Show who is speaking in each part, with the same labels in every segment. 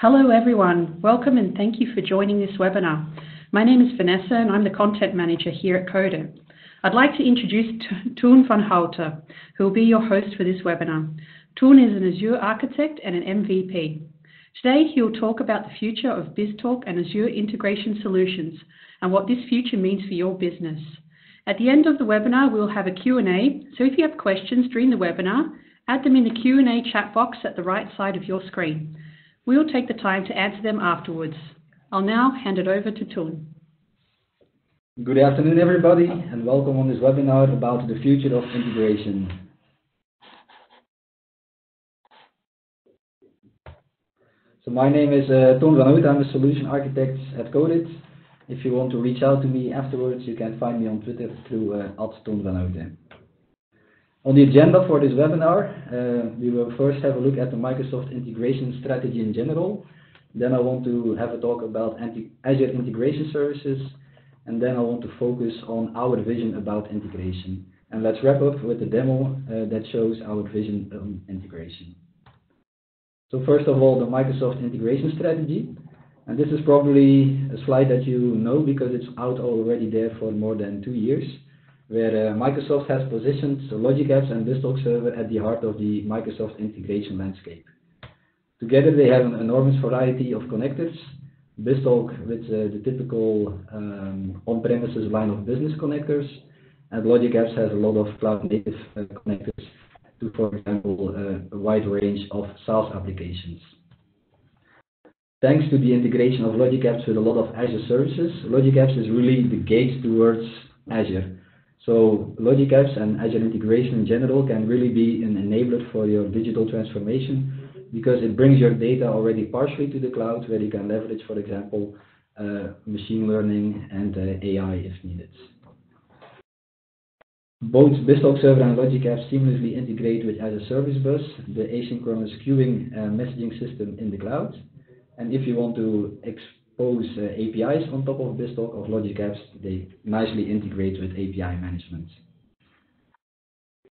Speaker 1: Hello everyone, welcome and thank you for joining this webinar. My name is Vanessa and I'm the Content Manager here at Codit. I'd like to introduce Toon Vanhoutte, who will be your host for this webinar. Toon is an Azure architect and an MVP. Today he'll talk about the future of BizTalk and Azure integration solutions and what this future means for your business. At the end of the webinar we'll have a Q&A, so if you have questions during the webinar, add them in the Q&A chat box at the right side of your screen. We'll take the time to answer them afterwards. I'll now hand it over to Toon.
Speaker 2: Good afternoon everybody and welcome on this webinar about the future of integration. So my name is uh, Toon Vanhoutte, I'm a solution architect at Codit. If you want to reach out to me afterwards, you can find me on Twitter through uh, Toon Vanhoutte. On the agenda for this webinar, uh, we will first have a look at the Microsoft integration strategy in general. Then I want to have a talk about Azure integration services. And then I want to focus on our vision about integration. And let's wrap up with a demo uh, that shows our vision on integration. So first of all, the Microsoft integration strategy. And this is probably a slide that you know because it's out already there for more than two years where uh, Microsoft has positioned Logic Apps and BizTalk Server at the heart of the Microsoft integration landscape. Together they have an enormous variety of connectors, BizTalk with uh, the typical um, on-premises line of business connectors, and Logic Apps has a lot of cloud-native uh, connectors to, for example, a wide range of SaaS applications. Thanks to the integration of Logic Apps with a lot of Azure services, Logic Apps is really the gate towards Azure. So Logic Apps and Azure integration in general can really be an enabler for your digital transformation because it brings your data already partially to the cloud where you can leverage, for example, uh, machine learning and uh, AI if needed. Both BizTalk Server and Logic Apps seamlessly integrate with Azure Service Bus, the asynchronous queuing uh, messaging system in the cloud. And if you want to expose uh, APIs on top of BizTalk of Logic Apps, they nicely integrate with API management.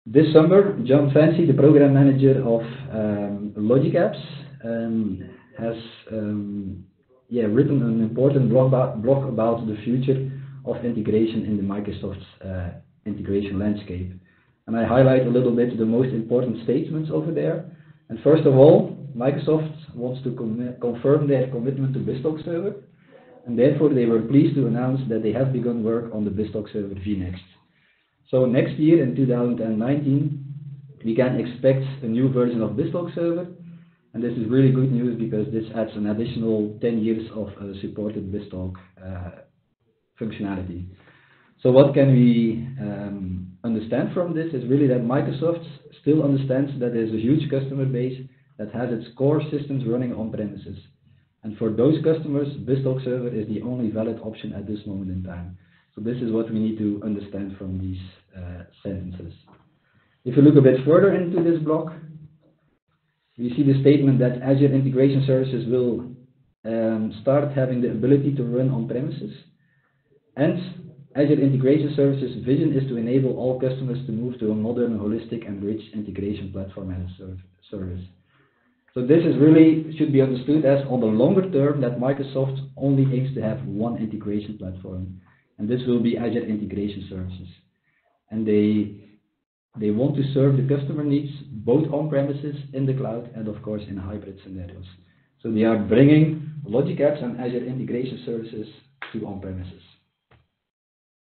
Speaker 2: This summer, Jon Fancey, the program manager of um, Logic Apps, um, has um, yeah, written an important blog about, blog about the future of integration in the Microsoft uh, integration landscape. And I highlight a little bit the most important statements over there. And first of all, Microsoft wants to confirm their commitment to BizTalk Server, and therefore they were pleased to announce that they have begun work on the BizTalk Server vNext. So next year, in 2019, we can expect a new version of BizTalk Server, and this is really good news because this adds an additional 10 years of uh, supported BizTalk uh, functionality. So what can we um, understand from this is really that Microsoft still understands that there's a huge customer base that has its core systems running on premises. And for those customers, BizTalk Server is the only valid option at this moment in time. So this is what we need to understand from these uh, sentences. If you look a bit further into this block, we see the statement that Azure Integration Services will um, start having the ability to run on premises. And Azure Integration Services vision is to enable all customers to move to a modern, holistic, and rich integration platform as a service. So this is really should be understood as on the longer term that Microsoft only aims to have one integration platform, and this will be Azure Integration Services. And they they want to serve the customer needs both on premises, in the cloud, and of course in hybrid scenarios. So they are bringing Logic Apps and Azure Integration Services to on premises.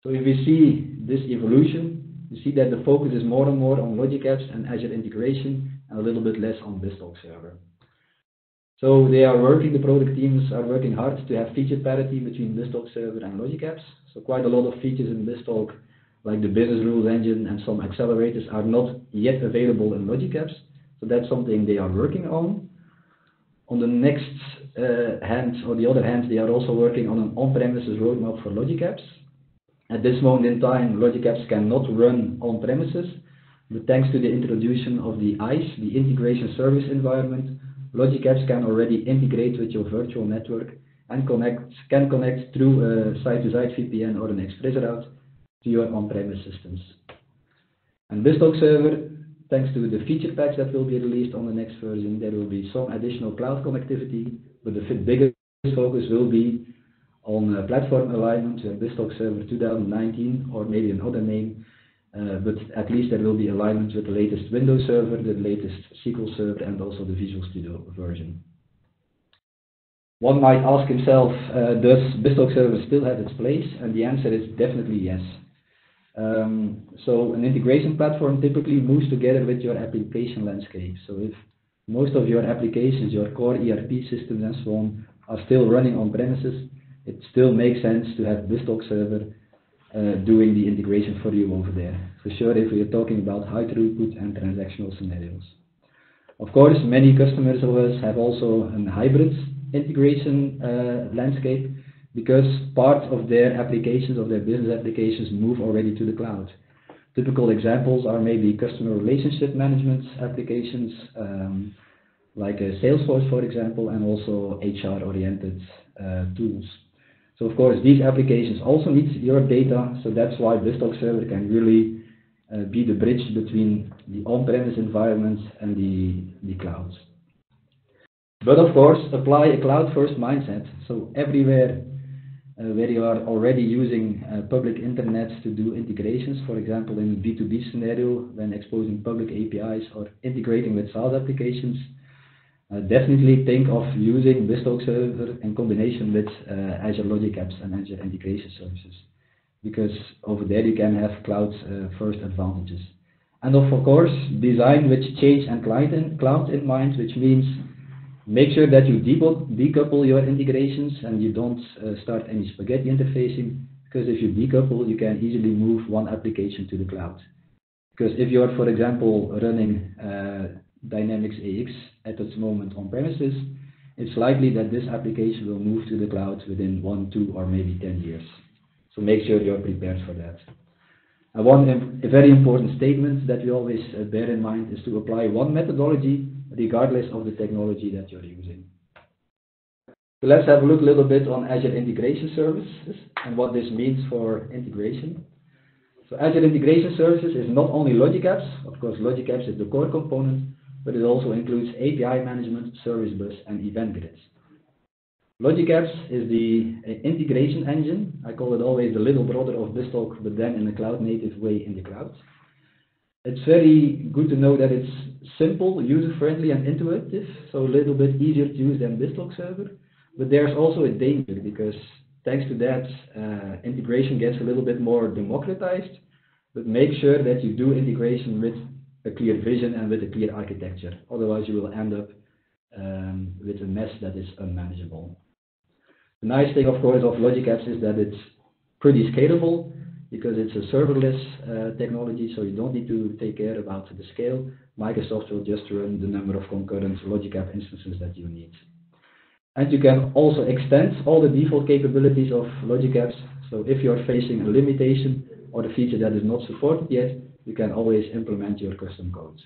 Speaker 2: So if we see this evolution, you see that the focus is more and more on Logic Apps and Azure integration and a little bit less on BizTalk server. So they are working, the product teams are working hard to have feature parity between BizTalk server and Logic Apps. So quite a lot of features in BizTalk, like the business rules engine and some accelerators are not yet available in Logic Apps. So that's something they are working on. On the next uh, hand, or the other hand, they are also working on an on-premises roadmap for Logic Apps. At this moment in time, Logic Apps cannot run on-premises, thanks to the introduction of the ICE, the Integration Service Environment, Logic Apps can already integrate with your virtual network and can connect through a site-to-site VPN or an express route to your on-premise systems. And BizTalk Server thanks to the feature packs that will be released on the next version, there will be some additional cloud connectivity, but the biggest focus will be on uh, platform alignment, uh, BizTalk Server 2019, or maybe another name, uh, at least there will be alignment with the latest Windows Server, the latest SQL Server, and also the Visual Studio version. One might ask himself, uh, does BizTalk Server still have its place? And the answer is definitely yes. Um, so an integration platform typically moves together with your application landscape. So if most of your applications, your core ERP systems and so on, are still running on premises, it still makes sense to have BizTalk Server uh, doing the integration for you over there. For sure, if we are talking about high throughput and transactional scenarios. Of course, many customers of us have also a hybrid integration uh, landscape because part of their applications, of their business applications, move already to the cloud. Typical examples are maybe customer relationship management applications, um, like Salesforce, for example, and also HR-oriented uh, tools. Of course, these applications also need your data, so that's why BizTalk Server can really uh, be the bridge between the on-premise environments and the, clouds. But of course, apply a cloud-first mindset. So everywhere uh, where you are already using uh, public internet to do integrations, for example, in a B2B scenario, when exposing public APIs or integrating with SaaS applications, definitely think of using BizTalk Server in combination with Azure Logic Apps and Azure Integration Services, because over there you can have cloud-first advantages. And of course, design with change and cloud in mind, which means Make sure that you decouple your integrations and you don't uh, start any spaghetti interfacing, because if you decouple, you can easily move one application to the cloud. Because if you're, for example, running uh, Dynamics AX at this moment on premises, it's likely that this application will move to the cloud within one, two, or maybe 10 years. So make sure you're prepared for that. And one a very important statement that we always uh, bear in mind is to apply one methodology regardless of the technology that you're using. So let's have a look a little bit on Azure Integration Services and what this means for integration. So Azure Integration Services is not only Logic Apps, of course Logic Apps is the core component, but it also includes API management, Service Bus, and Event Grids. Logic Apps is the uh, integration engine. I call it always the little brother of BizTalk, but then in a cloud native way in the cloud. It's very good to know that it's simple, user-friendly, and intuitive, so a little bit easier to use than BizTalk Server. But there's also a danger because thanks to that, uh, integration gets a little bit more democratized. But make sure that you do integration with a clear vision and with a clear architecture. Otherwise, you will end up um, with a mess that is unmanageable. The nice thing, of course, of Logic Apps is that it's pretty scalable because it's a serverless uh, technology, so you don't need to take care about the scale. Microsoft will just run the number of concurrent Logic App instances that you need. And you can also extend all the default capabilities of Logic Apps. So if you're facing a limitation or a feature that is not supported yet, you can always implement your custom codes.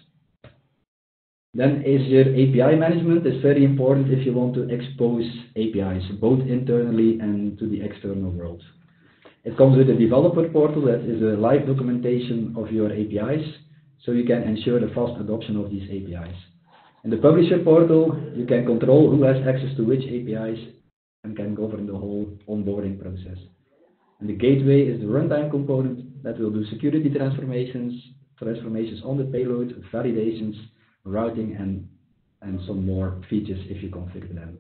Speaker 2: Then Azure API management is very important if you want to expose APIs, both internally and to the external world. It comes with a developer portal that is a live documentation of your APIs, so you can ensure the fast adoption of these APIs. In the publisher portal, you can control who has access to which APIs and can govern the whole onboarding process. And the gateway is the runtime component that will do security transformations, transformations on the payload, validations, routing, and, and some more features if you configure them.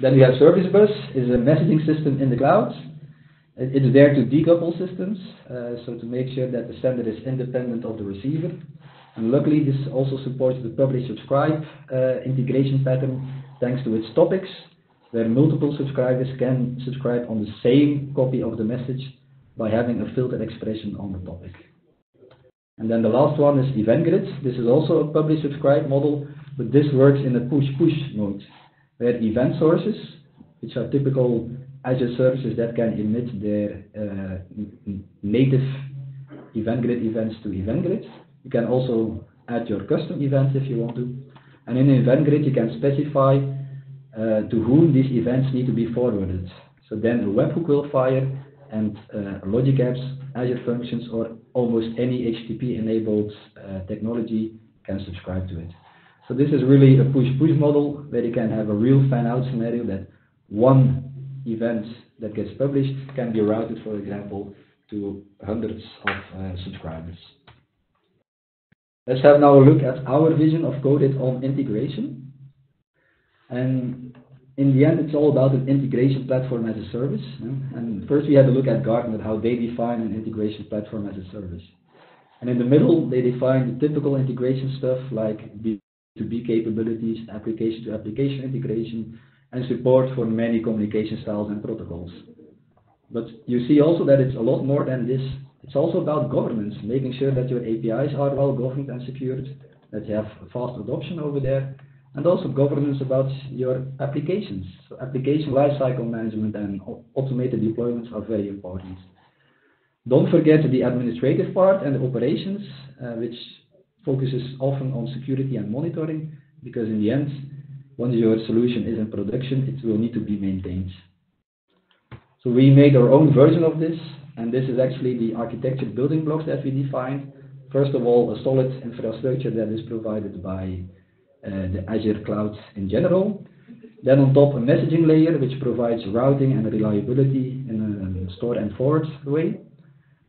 Speaker 2: Then we have Service Bus, is a messaging system in the cloud it's there to decouple systems, uh, so to make sure that the sender is independent of the receiver. And luckily, this also supports the publish-subscribe uh, integration pattern thanks to its topics, where multiple subscribers can subscribe on the same copy of the message by having a filtered expression on the topic. And then the last one is Event Grid. This is also a publish-subscribe model, but this works in a push-push mode, where event sources, which are typical Azure services that can emit their uh, native event grid events to event grid. You can also add your custom events if you want to. And in event grid, you can specify to whom these events need to be forwarded. So then a webhook will fire and uh, Logic Apps, Azure Functions, or almost any HTTP-enabled uh, technology can subscribe to it. So this is really a push-push model where you can have a real fan-out scenario that one event that gets published can be routed, for example, to hundreds of uh, subscribers. Let's have now a look at our vision of Codit on integration. And in the end, it's all about an integration platform as a service. And first we had a look at Gartner, how they define an integration platform as a service. And in the middle, they define the typical integration stuff like B2B capabilities, application to application integration, and support for many communication styles and protocols. But you see also that it's a lot more than this. It's also about governance, making sure that your APIs are well governed and secured, that you have fast adoption over there, and also governance about your applications. So application lifecycle management and automated deployments are very important. Don't forget the administrative part and the operations, uh, which focuses often on security and monitoring, because in the end, once your solution is in production, it will need to be maintained. So we made our own version of this, and this is actually the architecture building blocks that we defined. First of all, a solid infrastructure that is provided by Uh, the Azure cloud in general. Then on top, a messaging layer which provides routing and reliability in a store and forward way.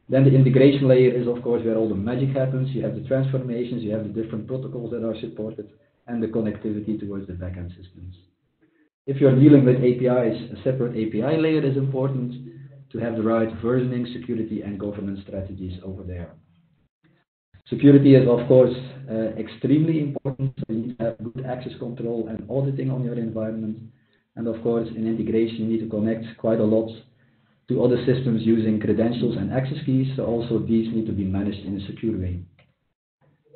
Speaker 2: Then the integration layer is of course where all the magic happens. You have the transformations, you have the different protocols that are supported, and the connectivity towards the backend systems. If you're dealing with APIs, a separate API layer is important to have the right versioning, security, and governance strategies over there. Security is, of course, uh, extremely important. You need to have good access control and auditing on your environment. And of course, in integration, you need to connect quite a lot to other systems using credentials and access keys. So also these need to be managed in a secure way.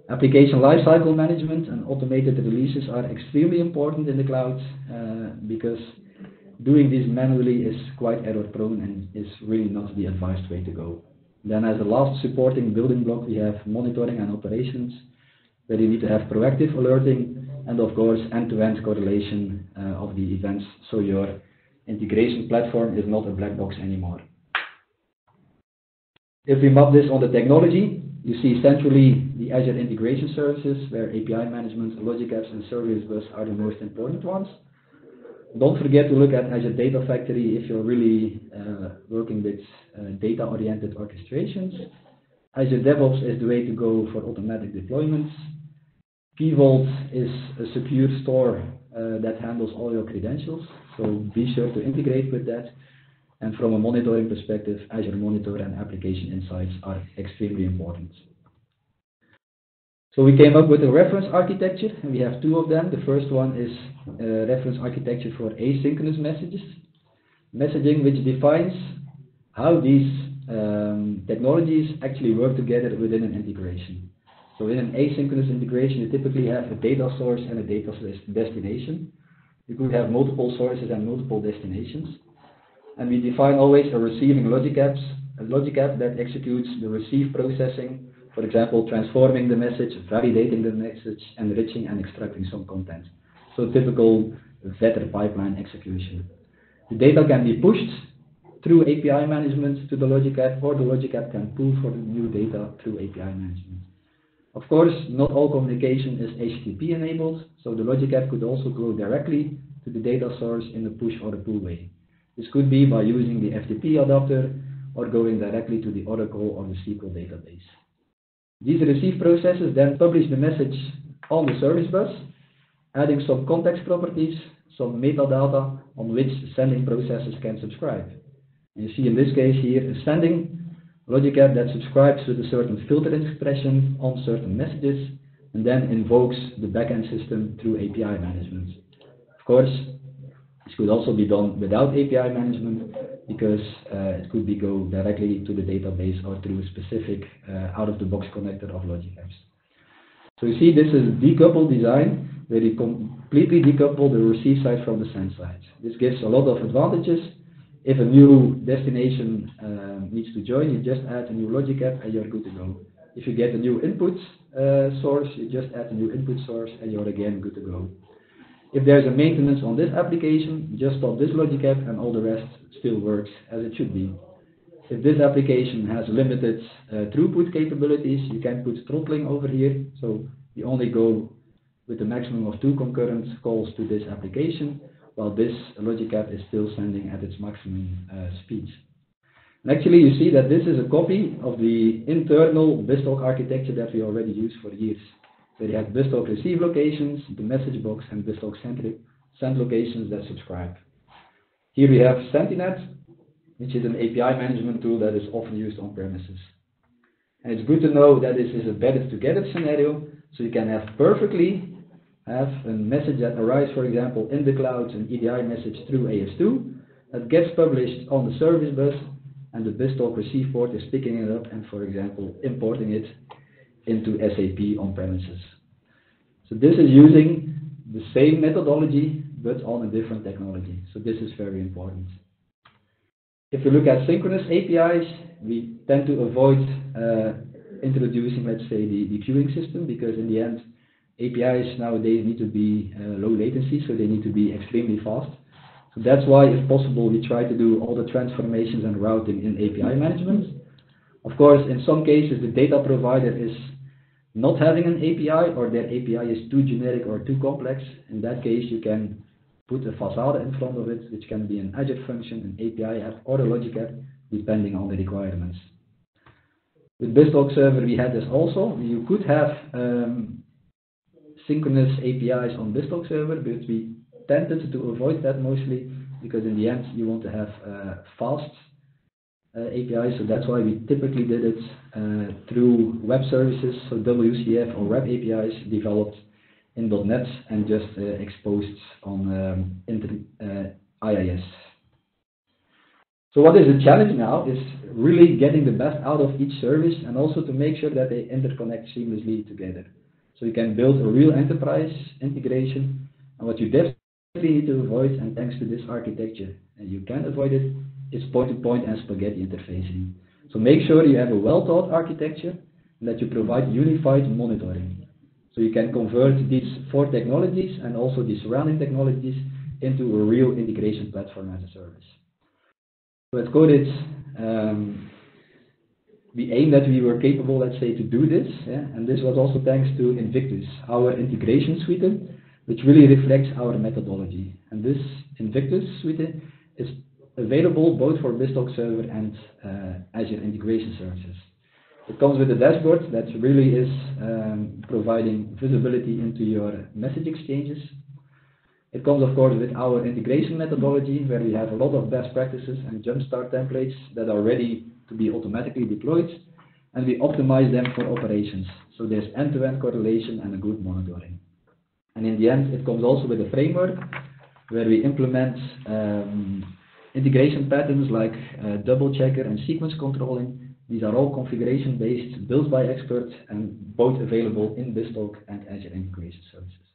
Speaker 2: Application lifecycle management and automated releases are extremely important in the cloud uh, because doing this manually is quite error prone and is really not the advised way to go. Then as a last supporting building block, we have monitoring and operations, where you need to have proactive alerting and of course end-to-end -end correlation uh, of the events, so your integration platform is not a black box anymore. If we map this on the technology, you see centrally the Azure integration services, where API management, logic apps, and service bus are the most important ones. Don't forget to look at Azure Data Factory if you're really uh, working with uh, data-oriented orchestrations. Azure DevOps is the way to go for automatic deployments. Key Vault is a secure store uh, that handles all your credentials, so be sure to integrate with that. And from a monitoring perspective, Azure Monitor and Application Insights are extremely important. So we came up with a reference architecture, and we have two of them. The first one is a reference architecture for asynchronous messages, messaging which defines how these um, technologies actually work together within an integration. So in an asynchronous integration, you typically have a data source and a data destination. You could have multiple sources and multiple destinations. And we define always a receiving logic apps, a logic app that executes the receive processing for example, transforming the message, validating the message, enriching and extracting some content. So typical VETER pipeline execution. The data can be pushed through API management to the logic app, or the logic app can pull for the new data through API management. Of course, not all communication is HTTP enabled, so the logic app could also go directly to the data source in a push or a pull way. This could be by using the FTP adapter or going directly to the Oracle or the SQL database. These receive processes then publish the message on the service bus, adding some context properties, some metadata on which sending processes can subscribe. You see in this case here a sending logic app that subscribes with a certain filter expression on certain messages and then invokes the backend system through API management. Of course, this could also be done without API management because uh, it could be go directly to the database or through a specific uh, out-of-the-box connector of Logic Apps. So you see this is a decoupled design where you completely decouple the receive side from the send side. This gives a lot of advantages. If a new destination uh, needs to join, you just add a new Logic App and you're good to go. If you get a new input uh, source, you just add a new input source and you're again good to go. If there's a maintenance on this application, just stop this logic app and all the rest still works as it should be. if this application has limited uh, throughput capabilities, you can put throttling over here. So you only go with a maximum of two concurrent calls to this application, while this logic app is still sending at its maximum uh, speeds. And actually, you see that this is a copy of the internal BizTalk architecture that we already use for years. You have BizTalk receive locations, the message box, and BizTalk send locations that subscribe. Here we have Sentinet, which is an API management tool that is often used on premises. And it's good to know that this is a better together scenario, so you can have perfectly have a message that arrives, for example, in the cloud, an EDI message through AS2, that gets published on the service bus, and the BizTalk receive port is picking it up and, for example, importing it into SAP on premises. So this is using the same methodology, but on a different technology. So this is very important. If you look at synchronous APIs, we tend to avoid uh, introducing, let's say, the, the queuing system, because in the end, APIs nowadays need to be uh, low latency, so they need to be extremely fast. So that's why, if possible, we try to do all the transformations and routing in API management. Of course, in some cases, the data provider is not having an API or their API is too generic or too complex. In that case, you can put a facade in front of it, which can be an Azure function, an API app, or a logic app, depending on the requirements. With BizTalk Server, we had this also. You could have um, synchronous APIs on BizTalk Server, but we tended to avoid that mostly because in the end you want to have uh, fast uh, APIs, so that's why we typically did it uh, through web services, so WCF or web APIs developed in .NET and just uh, exposed on um, IIS. So what is the challenge now is really getting the best out of each service and also to make sure that they interconnect seamlessly together. So you can build a real enterprise integration. And what you definitely need to avoid, and thanks to this architecture, and you can avoid it, is point-to-point -point and spaghetti interfacing. So make sure you have a well-thought architecture and that you provide unified monitoring. So you can convert these four technologies and also the surrounding technologies into a real integration platform as a service. So at Codit, um, we aim that we were capable, let's say, to do this, yeah? and this was also thanks to Invictus, our integration suite, which really reflects our methodology. And this Invictus suite is available both for BizTalk Server and uh, Azure Integration Services. It comes with a dashboard that really is um, providing visibility into your message exchanges. It comes, of course, with our integration methodology, where we have a lot of best practices and jumpstart templates that are ready to be automatically deployed, and we optimize them for operations. So there's end-to-end -end correlation and a good monitoring. And in the end, it comes also with a framework where we implement um, integration patterns like uh, double checker and sequence controlling. These are all configuration based, built by experts, and both available in BizTalk and Azure Integration Services.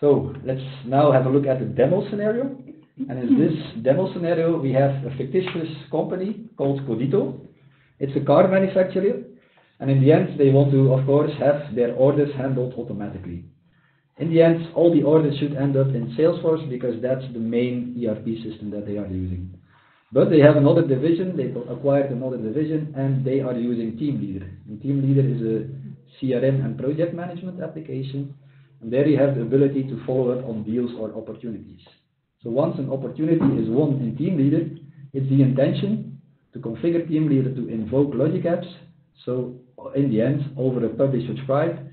Speaker 2: So let's now have a look at the demo scenario. And in this demo scenario, we have a fictitious company called Codito. It's a car manufacturer. And in the end, they want to, of course, have their orders handled automatically. In the end, all the orders should end up in Salesforce because that's the main ERP system that they are using. But they have another division, they acquired another division, and they are using Teamleader. And Teamleader is a CRM and project management application, and there you have the ability to follow up on deals or opportunities. So once an opportunity is won in Teamleader, it's the intention to configure Teamleader to invoke logic apps. So in the end, over a publish subscribe,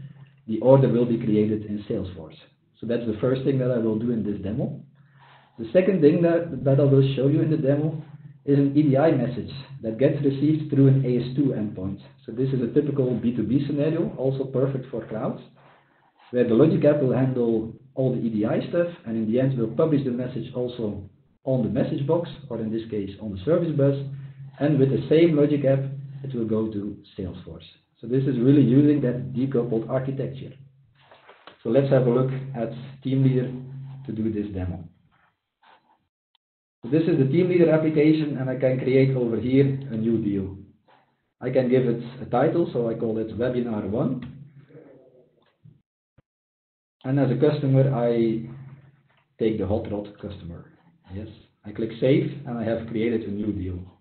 Speaker 2: the order will be created in Salesforce. So that's the first thing that I will do in this demo. The second thing that, that I will show you in the demo is an EDI message that gets received through an AS2 endpoint. So this is a typical B2B scenario, also perfect for clouds, where the logic app will handle all the EDI stuff, and in the end will publish the message also on the message box, or in this case on the service bus, and with the same logic app, it will go to Salesforce. So this is really using that decoupled architecture. So let's have a look at Teamleader to do this demo. This is the Teamleader application and I can create over here a new deal. I can give it a title, so I call it Webinar 1. And as a customer, I take the hot rod customer. Yes, I click Save and I have created a new deal.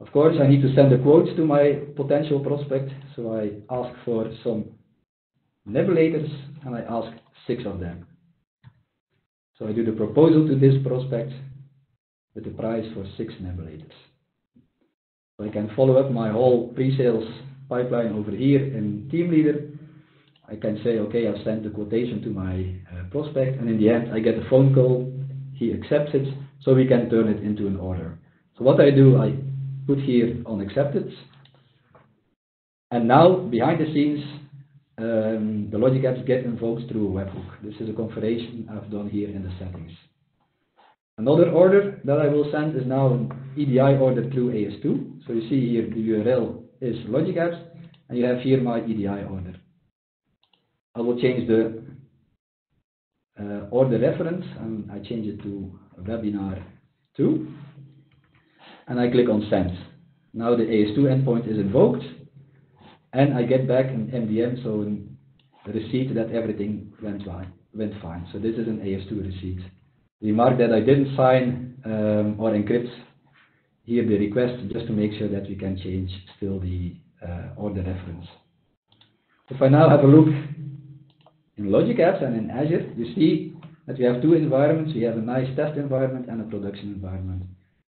Speaker 2: Of course, I need to send a quote to my potential prospect, so I ask for some nebulators and I ask six of them. So I do the proposal to this prospect with the price for six nebulators. So I can follow up my whole pre-sales pipeline over here in Teamleader. I can say, okay, I've sent the quotation to my uh, prospect, and in the end, I get a phone call. He accepts it, so we can turn it into an order. So what I do, I put here on accepted, and now behind the scenes, um, the logic apps get invoked through a webhook. This is a configuration I've done here in the settings. Another order that I will send is now an EDI order through AS2. So you see here the URL is logic apps, and you have here my EDI order. I will change the uh, order reference and I change it to webinar 2 and I click on send. Now the AS2 endpoint is invoked and I get back an MDN, so a receipt that everything went fine. Went fine. So this is an AS2 receipt. Remark that I didn't sign um, or encrypt here the request just to make sure that we can change still the uh, order reference. If I now have a look in Logic Apps and in Azure, you see that we have two environments. We have a nice test environment and a production environment.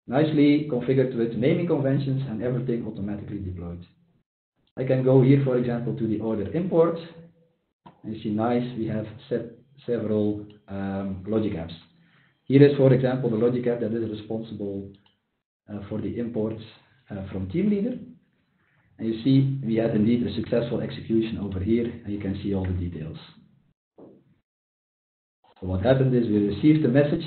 Speaker 2: Nicely configured with naming conventions and everything automatically deployed. I can go here, for example, to the order import. And you see nice, we have set several um, Logic Apps. Here is, for example, the Logic app that is responsible uh, for the imports uh, from Teamleader. And you see we had indeed a successful execution over here, and you can see all the details. So what happened is we received the message.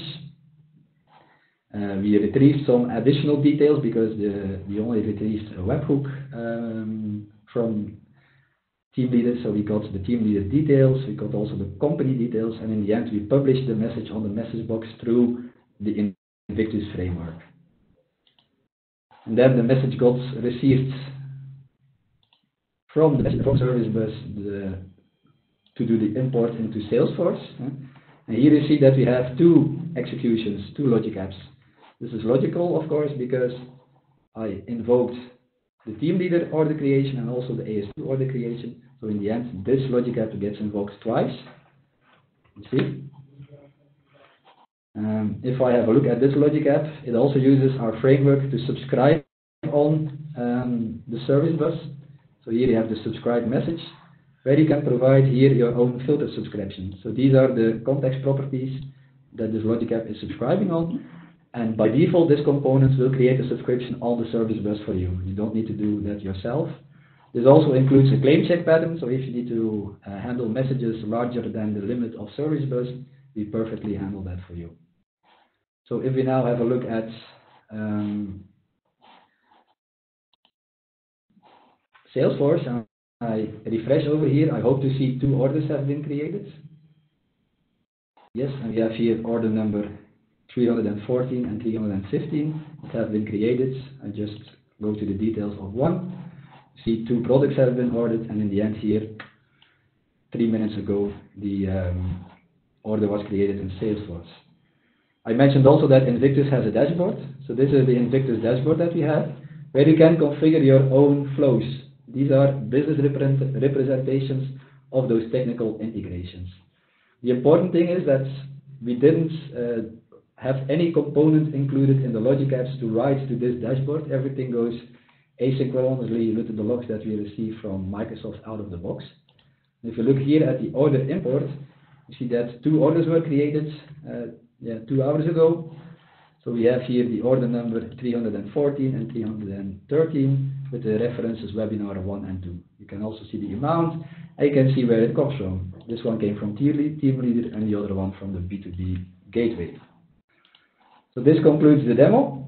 Speaker 2: Uh, we retrieved some additional details because the, we only retrieved a webhook um, from Teamleader. So we got the Teamleader details, we got also the company details, and in the end we published the message on the message box through the Invictus framework. And then the message got received from the message service bus to do the import into Salesforce. And here you see that we have two executions, two logic apps. This is logical, of course, because I invoked the Teamleader order creation and also the AS2 order creation. So in the end, this logic app gets invoked twice. You see? Um, if I have a look at this logic app, it also uses our framework to subscribe on um, the service bus. So here you have the subscribe message where you can provide here your own filter subscription. So these are the context properties that this logic app is subscribing on. And by default, this component will create a subscription on the service bus for you. You don't need to do that yourself. This also includes a claim check pattern, so if you need to uh, handle messages larger than the limit of service bus, we perfectly handle that for you. So if we now have a look at um, Salesforce, and I refresh over here, I hope to see two orders have been created. Yes, and we have here order number 314 and 315 that have been created. I just go to the details of one. See two products have been ordered, and in the end here, three minutes ago, the um, order was created in Salesforce. I mentioned also that Invictus has a dashboard. So this is the Invictus dashboard that we have, where you can configure your own flows these are business represent representations of those technical integrations. The important thing is that we didn't uh, have any component included in the logic apps to write to this dashboard. Everything goes asynchronously with the logs that we receive from Microsoft out of the box. If you look here at the order import, you see that two orders were created uh, yeah, two hours ago. So we have here the order number 314 and 313 with the references webinar 1 and 2. You can also see the amount and you can see where it comes from. This one came from Teamleader and the other one from the B2B gateway. So this concludes the demo.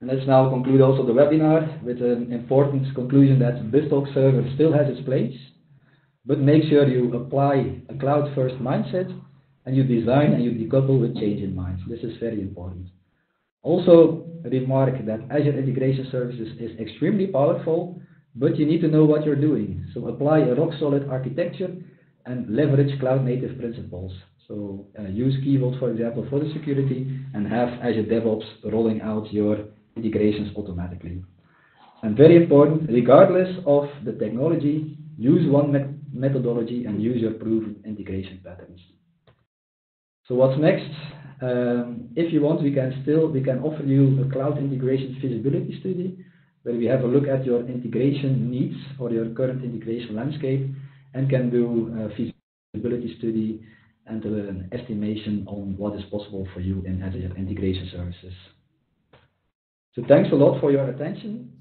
Speaker 2: And let's now conclude also the webinar with an important conclusion that BizTalk server still has its place, but make sure you apply a cloud-first mindset and you design and you decouple with change in mind. This is very important. Also, remark that Azure Integration Services is extremely powerful, but you need to know what you're doing. So apply a rock-solid architecture and leverage cloud-native principles. So uh, use Key Vault, for example, for the security, and have Azure DevOps rolling out your integrations automatically. And very important, regardless of the technology, use one met methodology and use your proven integration patterns. So what's next? Um, if you want, we can still we can offer you a cloud integration feasibility study where we have a look at your integration needs or your current integration landscape and can do a feasibility study and an estimation on what is possible for you in integration services. So thanks a lot for your attention.